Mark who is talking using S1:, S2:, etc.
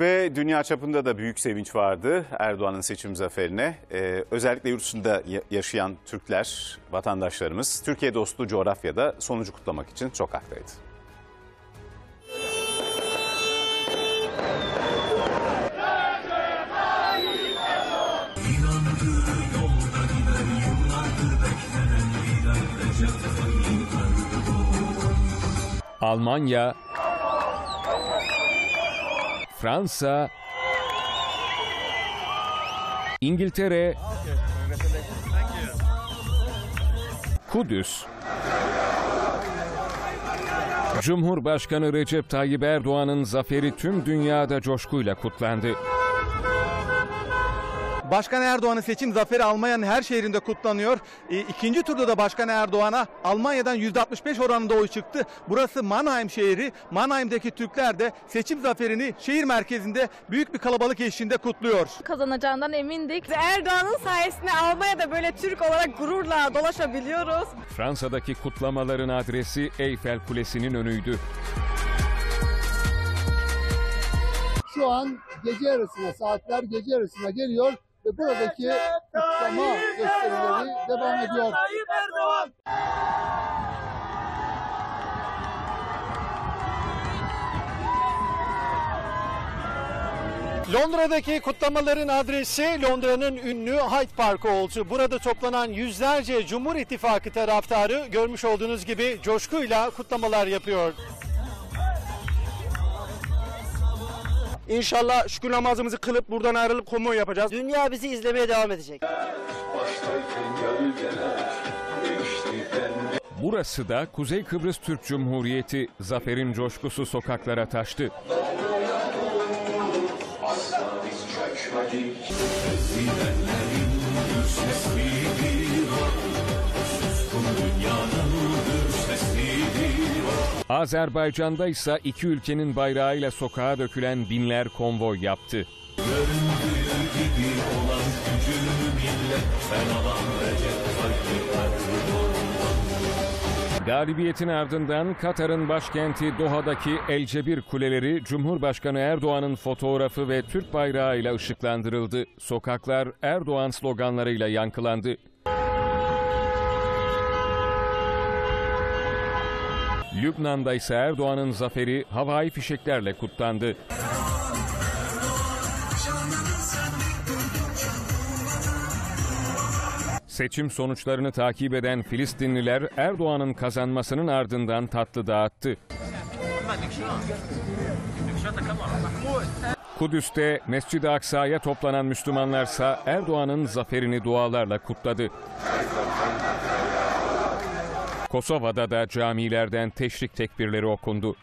S1: Ve dünya çapında da büyük sevinç vardı Erdoğan'ın seçim zaferine. Ee, özellikle yurt dışında ya- yaşayan Türkler, vatandaşlarımız Türkiye dostu coğrafyada sonucu kutlamak için sokaktaydı.
S2: Almanya, Fransa, İngiltere, Kudüs. Cumhurbaşkanı Recep Tayyip Erdoğan'ın zaferi tüm dünyada coşkuyla kutlandı.
S3: Başkan Erdoğan'ın seçim zaferi Almanya'nın her şehrinde kutlanıyor. E, ikinci turda da Başkan Erdoğan'a Almanya'dan %65 oranında oy çıktı. Burası Mannheim şehri. Mannheim'deki Türkler de seçim zaferini şehir merkezinde büyük bir kalabalık eşliğinde kutluyor.
S4: kazanacağından emindik.
S5: Ve Erdoğan'ın sayesinde Almanya'da böyle Türk olarak gururla dolaşabiliyoruz.
S2: Fransa'daki kutlamaların adresi Eyfel Kulesi'nin önüydü.
S6: şu an gece yarısına saatler gece yarısına geliyor ve buradaki kutlama gösterileri devam ediyor.
S7: Londra'daki kutlamaların adresi Londra'nın ünlü Hyde Park oldu. Burada toplanan yüzlerce Cumhur İttifakı taraftarı görmüş olduğunuz gibi coşkuyla kutlamalar yapıyor. İnşallah şükür namazımızı kılıp buradan ayrılıp konvoy yapacağız.
S8: Dünya bizi izlemeye devam edecek.
S2: Burası da Kuzey Kıbrıs Türk Cumhuriyeti. Zaferin coşkusu sokaklara taştı. Azerbaycan'da ise iki ülkenin bayrağıyla sokağa dökülen binler konvoy yaptı. Galibiyetin ardından Katar'ın başkenti Doha'daki El Cebir kuleleri Cumhurbaşkanı Erdoğan'ın fotoğrafı ve Türk bayrağıyla ışıklandırıldı. Sokaklar Erdoğan sloganlarıyla yankılandı. Lübnan'da ise Erdoğan'ın zaferi havai fişeklerle kutlandı. Seçim sonuçlarını takip eden Filistinliler Erdoğan'ın kazanmasının ardından tatlı dağıttı. Kudüs'te Mescid-i Aksa'ya toplanan Müslümanlarsa Erdoğan'ın zaferini dualarla kutladı. Kosova'da da camilerden teşrik tekbirleri okundu.